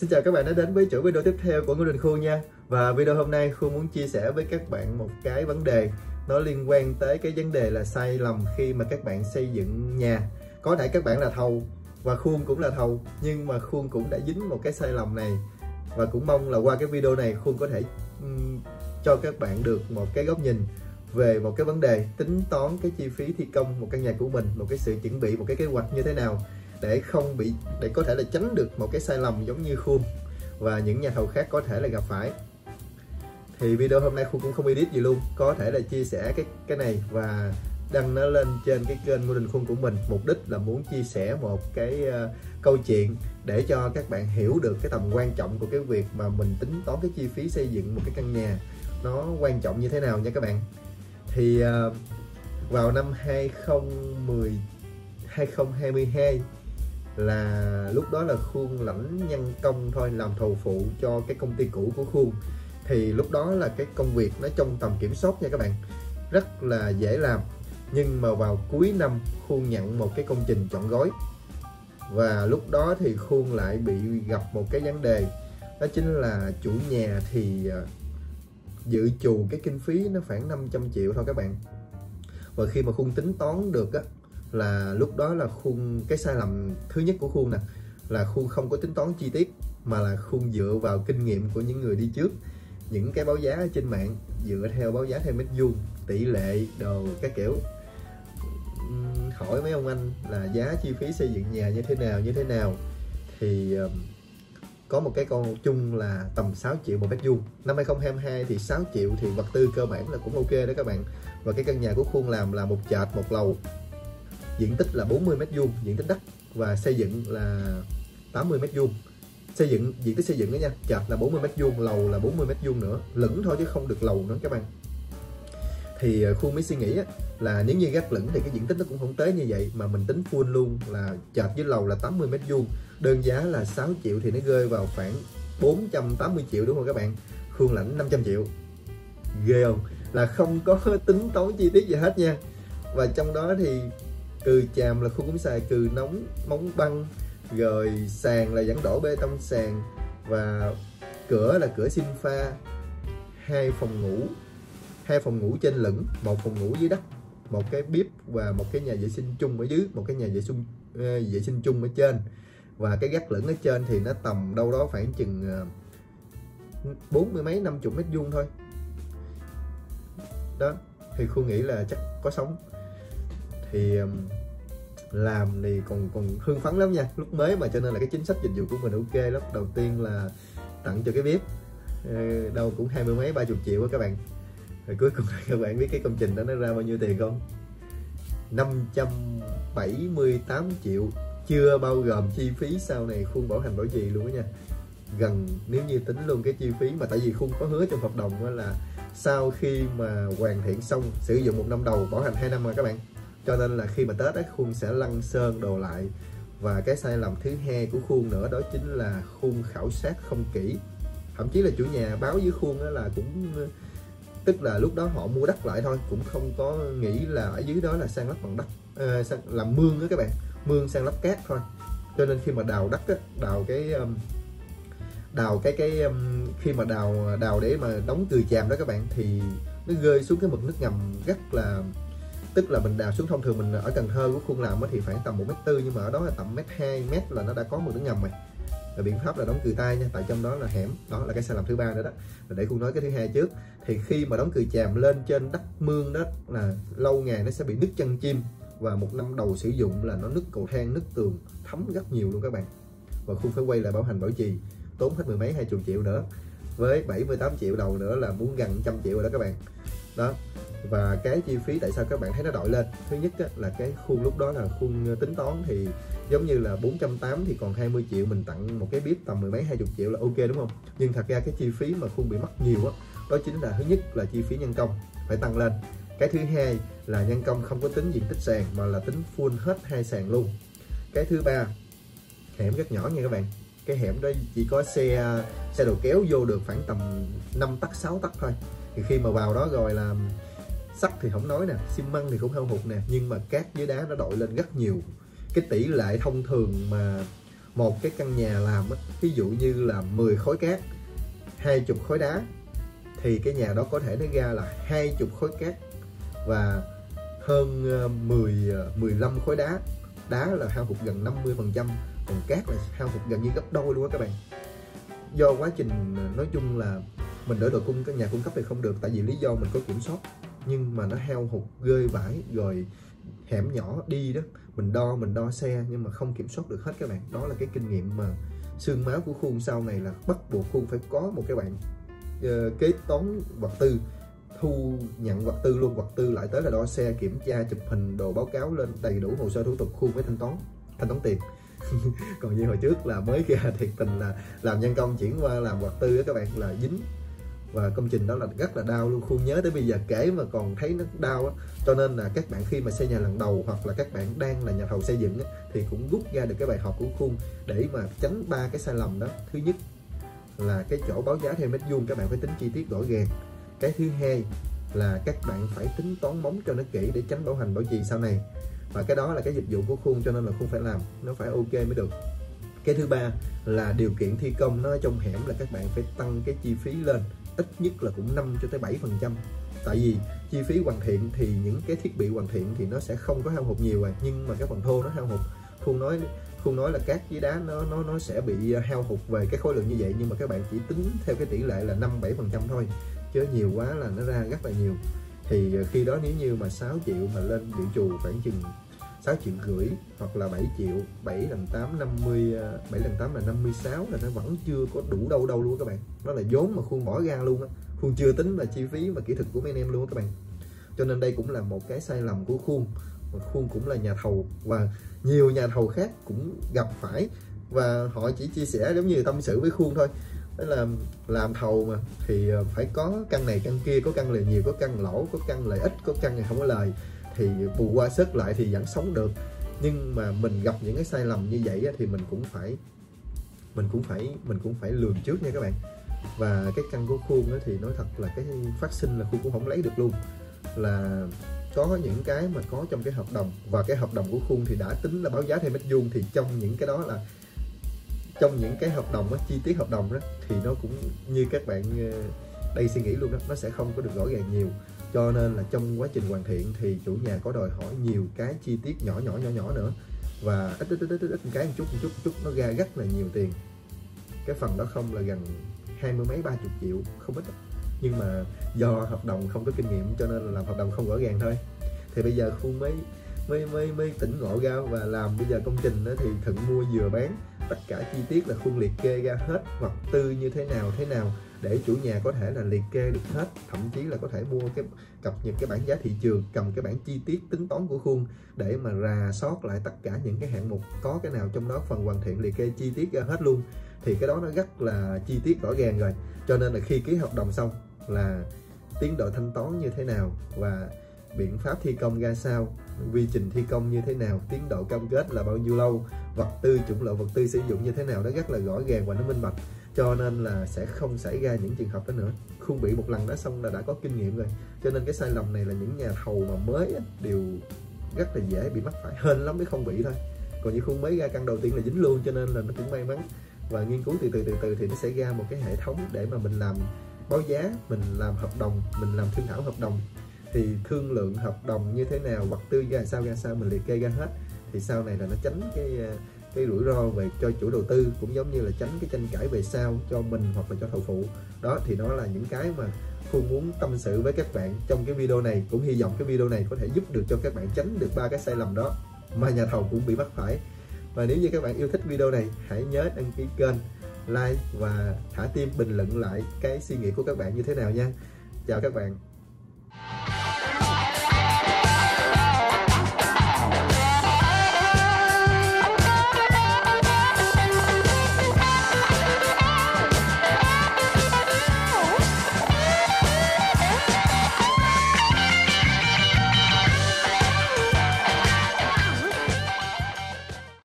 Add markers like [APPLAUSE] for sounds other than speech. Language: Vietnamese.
Xin chào các bạn đã đến với chuỗi video tiếp theo của Ngô Đình Khuôn nha. Và video hôm nay Khuôn muốn chia sẻ với các bạn một cái vấn đề Nó liên quan tới cái vấn đề là sai lầm khi mà các bạn xây dựng nhà. Có thể các bạn là thầu và Khuôn cũng là thầu Nhưng mà Khuôn cũng đã dính một cái sai lầm này. Và cũng mong là qua cái video này Khuôn có thể um, cho các bạn được một cái góc nhìn về một cái vấn đề tính toán cái chi phí thi công một căn nhà của mình một cái sự chuẩn bị một cái kế hoạch như thế nào để không bị để có thể là tránh được một cái sai lầm giống như khuôn và những nhà thầu khác có thể là gặp phải. Thì video hôm nay khuôn cũng không edit gì luôn có thể là chia sẻ cái cái này và đăng nó lên trên cái kênh mô Đình Khuôn của mình. Mục đích là muốn chia sẻ một cái uh, câu chuyện để cho các bạn hiểu được cái tầm quan trọng của cái việc mà mình tính toán cái chi phí xây dựng một cái căn nhà nó quan trọng như thế nào nha các bạn. Thì uh, vào năm 2010 2022 là lúc đó là khuôn lãnh nhân công thôi, làm thầu phụ cho cái công ty cũ của khuôn. Thì lúc đó là cái công việc nó trong tầm kiểm soát nha các bạn, rất là dễ làm. Nhưng mà vào cuối năm, khuôn nhận một cái công trình chọn gói. Và lúc đó thì khuôn lại bị gặp một cái vấn đề, đó chính là chủ nhà thì à, dự trù cái kinh phí nó khoảng 500 triệu thôi các bạn. Và khi mà khuôn tính toán được á là lúc đó là khuôn, cái sai lầm thứ nhất của khuôn nè, là khuôn không có tính toán chi tiết, mà là khuôn dựa vào kinh nghiệm của những người đi trước. Những cái báo giá trên mạng dựa theo báo giá theo mét vuông, tỷ lệ đồ các kiểu. Hỏi mấy ông anh là giá chi phí xây dựng nhà như thế nào, như thế nào? Thì có một cái con chung là tầm 6 triệu một mét vuông. Năm 2022 thì 6 triệu thì vật tư cơ bản là cũng ok đó các bạn. Và cái căn nhà của khuôn làm là một trệt một lầu diện tích là 40 mét vuông, diện tích đất và xây dựng là 80 mét vuông. Xây dựng, diện tích xây dựng đó nha, chạp là 40 mét vuông, lầu là 40 mét vuông nữa, lửng thôi chứ không được lầu nữa các bạn. Thì ờ, khu mới suy nghĩ là nếu như gác lửng thì cái diện tích nó cũng không tới như vậy, mà mình tính full luôn là chạp với lầu là 80 mét vuông. Đơn giá là 6 triệu thì nó rơi vào khoảng 480 triệu đúng không các bạn? Khương lãnh 500 triệu. Ghê không? Là không có [LAUGHS] tính toán chi tiết gì hết nha. Và trong đó thì cừ chàm là khu cũng xài, cừ nóng, móng băng, rồi sàn là dẫn đổ bê tông sàn, và cửa là cửa sinh pha. Hai phòng ngủ, hai phòng ngủ trên lửng, một phòng ngủ dưới đất, một cái bếp và một cái nhà vệ sinh chung ở dưới, một cái nhà vệ sinh ờ, vệ sinh chung ở trên. Và cái gác lửng ở trên thì nó tầm đâu đó khoảng chừng ờ, bốn mươi mấy, năm chục mét vuông thôi. Đó, thì khu nghĩ là chắc có sống thì um, làm thì còn còn hưng phấn lắm nha. Lúc mới mà cho nên là cái chính sách dịch vụ của mình ok lắm. Đầu tiên là tặng cho cái bếp. Ờ, đâu cũng hai mươi mấy, ba chục triệu á các bạn. Rồi cuối cùng [LAUGHS] các bạn biết cái công trình đó nó ra bao nhiêu tiền không? 578 triệu. Chưa bao gồm chi phí sau này khuôn bảo hành bảo trì luôn đó nha. Gần, nếu như tính luôn cái chi phí mà tại vì khuôn có hứa trong hợp đồng đó là sau khi mà hoàn thiện xong, sử dụng một năm đầu, bảo hành 2 năm mà các bạn cho nên là khi mà tết á khuôn sẽ lăn sơn đồ lại. Và cái sai lầm thứ hai của khuôn nữa đó chính là khuôn khảo sát không kỹ. Thậm chí là chủ nhà báo với khuôn đó là cũng tức là lúc đó họ mua đất lại thôi cũng không có nghĩ là ở dưới đó là sang lắp bằng đất ờ, à, sang, làm mương đó các bạn mương sang lắp cát thôi. Cho nên khi mà đào đất á, đào cái đào cái cái khi mà đào đào để mà đóng từ chàm đó các bạn thì nó rơi xuống cái mực nước ngầm rất là tức là mình đào xuống thông thường mình ở Cần Thơ của khuôn làm thì khoảng tầm một mét tư, nhưng mà ở đó là tầm mét hai, mét là nó đã có một cái ngầm rồi. Là biện pháp là đóng cửa tay nha, tại trong đó là hẻm, đó là cái sai lầm thứ ba nữa đó. Và để khuôn nói cái thứ hai trước. Thì khi mà đóng cửa chàm lên trên đất mương đó là lâu ngày nó sẽ bị nứt chân chim, và một năm đầu sử dụng là nó nứt cầu thang, nứt tường, thấm rất nhiều luôn các bạn. Và khuôn phải quay lại bảo hành bảo trì, tốn hết mười mấy hai chục triệu nữa. Với 78 triệu đầu nữa là muốn gần trăm triệu rồi đó các bạn. Đó và cái chi phí tại sao các bạn thấy nó đội lên? Thứ nhất á, là cái khuôn lúc đó là khuôn ờ, tính toán thì giống như là 480 thì còn 20 triệu mình tặng một cái bếp tầm mười mấy hai chục triệu là ok đúng không? Nhưng thật ra cái chi phí mà khuôn bị mất nhiều á đó chính là thứ nhất là chi phí nhân công phải tăng lên. Cái thứ hai là nhân công không có tính diện tích sàn mà là tính full hết hai sàn luôn. Cái thứ ba hẻm rất nhỏ nha các bạn. Cái hẻm đó chỉ có xe xe đầu kéo vô được khoảng tầm 5 tắc 6 tắc thôi. Thì khi mà vào đó rồi là sắt thì không nói nè xi măng thì cũng hao hụt nè, nhưng mà cát với đá nó đội lên rất nhiều. Cái tỷ lệ thông thường mà một cái căn nhà làm ví dụ như là 10 khối cát, hai chục khối đá, thì cái nhà đó có thể nó ra là hai chục khối cát và hơn ờ, 10 15 ờ, khối đá. Đá là hao hụt gần 50 phần trăm, còn cát là hao hụt gần như gấp đôi luôn á các bạn. Do quá trình ờ, nói chung là mình đỡ đồ cung các nhà cung cấp thì không được, tại vì lý do mình có kiểm soát nhưng mà nó hao hụt rơi vãi rồi hẻm nhỏ đi đó. Mình đo mình đo xe nhưng mà không kiểm soát được hết các bạn. Đó là cái kinh nghiệm mà xương máu của khuôn sau này là bắt buộc khuôn phải có một cái bạn uh, kế toán vật tư thu nhận vật tư luôn. Vật tư lại tới là đo xe kiểm tra chụp hình đồ báo cáo lên đầy đủ hồ sơ thủ tục khuôn với thanh toán thanh toán tiền. [LAUGHS] Còn như hồi trước là mới ra [LAUGHS] thiệt tình là làm nhân công chuyển qua làm vật tư đó các bạn là dính và công trình đó là rất là đau luôn. Khuôn nhớ tới bây giờ kể mà còn thấy nó đau á. Cho nên là các bạn khi mà xây nhà lần đầu hoặc là các bạn đang là nhà thầu xây dựng á, thì cũng rút ra được cái bài học của khuôn để mà tránh ba cái sai lầm đó. Thứ nhất là cái chỗ báo giá theo mét vuông các bạn phải tính chi tiết rõ ràng. Cái thứ hai là các bạn phải tính toán móng cho nó kỹ để tránh bảo hành bảo trì sau này. Và cái đó là cái dịch vụ của khuôn cho nên là khuôn phải làm. Nó phải ok mới được. Cái thứ ba là điều kiện thi công nó trong hẻm là các bạn phải tăng cái chi phí lên ít nhất là cũng 5 cho tới 7 phần trăm. Tại vì chi phí hoàn thiện thì những cái thiết bị hoàn thiện thì nó sẽ không có hao hụt nhiều à nhưng mà cái phần thô nó hao hụt. Khuôn nói khuôn nói là cát với đá nó nó nó sẽ bị à, hao hụt về cái khối lượng như vậy, nhưng mà các bạn chỉ tính theo cái tỷ lệ là 5 7 phần trăm thôi, chứ nhiều quá là nó ra rất là nhiều. Thì à, khi đó nếu như mà 6 triệu mà lên bị trù khoảng chừng 6 triệu rưỡi hoặc là 7 triệu 7 lần 8 50 7 lần 8 là 56 là nó vẫn chưa có đủ đâu đâu luôn các bạn. Nó là vốn mà khuôn bỏ ra luôn á. Khuôn chưa tính là chi phí và kỹ thuật của mấy anh em luôn các bạn. Cho nên đây cũng là một cái sai lầm của khuôn. Và khuôn cũng là nhà thầu và nhiều nhà thầu khác cũng gặp phải. Và họ chỉ chia sẻ giống như tâm sự với khuôn thôi. Đó là làm thầu mà thì à, phải có căn này căn kia, có căn lời nhiều, có căn lỗ, có căn lợi ích có căn này không có lời thì bù qua sức lại thì vẫn sống được. Nhưng mà mình gặp những cái sai lầm như vậy thì mình cũng phải mình cũng phải mình cũng phải lường trước nha các bạn. Và cái căn của khuôn thì nói thật là cái phát sinh là khuôn cũng không lấy được luôn. Là có những cái mà có trong cái hợp đồng và cái hợp đồng của khuôn thì đã tính là báo giá theo mét vuông thì trong những cái đó là trong những cái hợp đồng đó, chi tiết hợp đồng đó thì nó cũng như các bạn ờ, đây suy nghĩ luôn đó nó sẽ không có được rõ ràng nhiều. Cho nên là trong quá trình hoàn thiện thì chủ nhà có đòi hỏi nhiều cái chi tiết nhỏ nhỏ nhỏ nhỏ nữa. Và ít ít ít ít, ít cái một chút một chút một chút nó ra rất là nhiều tiền. Cái phần đó không là gần hai mươi mấy ba chục triệu không ít nhưng mà do hợp đồng không có kinh nghiệm cho nên là làm hợp đồng không rõ ràng thôi. Thì bây giờ khu mới mới mới mới tỉnh ngộ ra và làm bây giờ công trình đó thì thận mua vừa bán. Tất cả chi tiết là khuôn liệt kê ra hết vật tư như thế nào thế nào để chủ nhà có thể là liệt kê được hết, thậm chí là có thể mua cái, cập nhật cái bản giá thị trường, cầm cái bản chi tiết tính toán của khuôn để mà rà soát lại tất cả những cái hạng mục có cái nào trong đó phần hoàn thiện liệt kê chi tiết ra hết luôn. Thì cái đó nó rất là chi tiết rõ ràng rồi. Cho nên là khi ký hợp đồng xong là tiến độ thanh toán như thế nào và biện pháp thi công ra sao? Quy trình thi công như thế nào? Tiến độ cam kết là bao nhiêu lâu? Vật tư, chủng loại vật tư sử dụng như thế nào nó rất là rõ ràng và nó minh bạch. Cho nên là sẽ không xảy ra những trường hợp đó nữa. Khung bị một lần đã xong là đã có kinh nghiệm rồi. Cho nên cái sai lầm này là những nhà thầu mà mới đều rất là dễ bị mắc phải. Hên lắm mới không bị thôi. Còn như khuôn mới ra căn đầu tiên là dính luôn cho nên là nó cũng may mắn. Và nghiên cứu từ từ từ từ thì nó sẽ ra một cái hệ thống để mà mình làm báo giá, mình làm hợp đồng, mình làm thương thảo hợp đồng thì thương lượng hợp đồng như thế nào vật tư ra sao ra sao mình liệt kê ra hết. Thì sau này là nó tránh cái ờ, cái rủi ro về cho chủ đầu tư, cũng giống như là tránh cái tranh cãi về sau cho mình hoặc là cho thầu phụ. Đó, thì nó là những cái mà Phương muốn tâm sự với các bạn trong cái video này, cũng hy vọng cái video này có thể giúp được cho các bạn tránh được ba cái sai lầm đó mà nhà thầu cũng bị mắc phải. Và nếu như các bạn yêu thích video này, hãy nhớ đăng ký kênh, like và thả tim bình luận lại cái suy nghĩ của các bạn như thế nào nha. Chào các bạn.